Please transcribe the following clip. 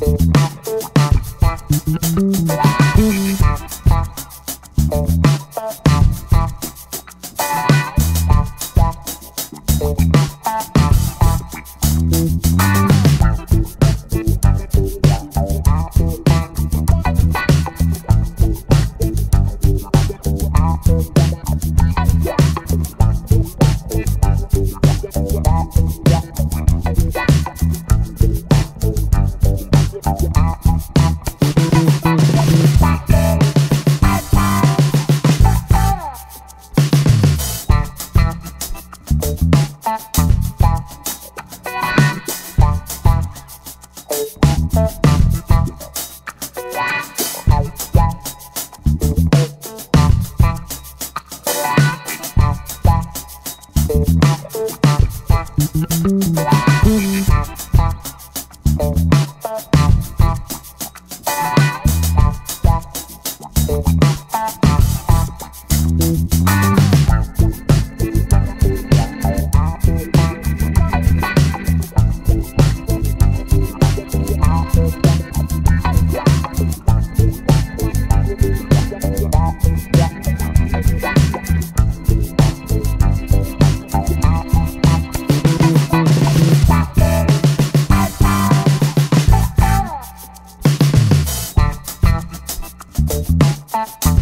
Thank you. Thank Thank.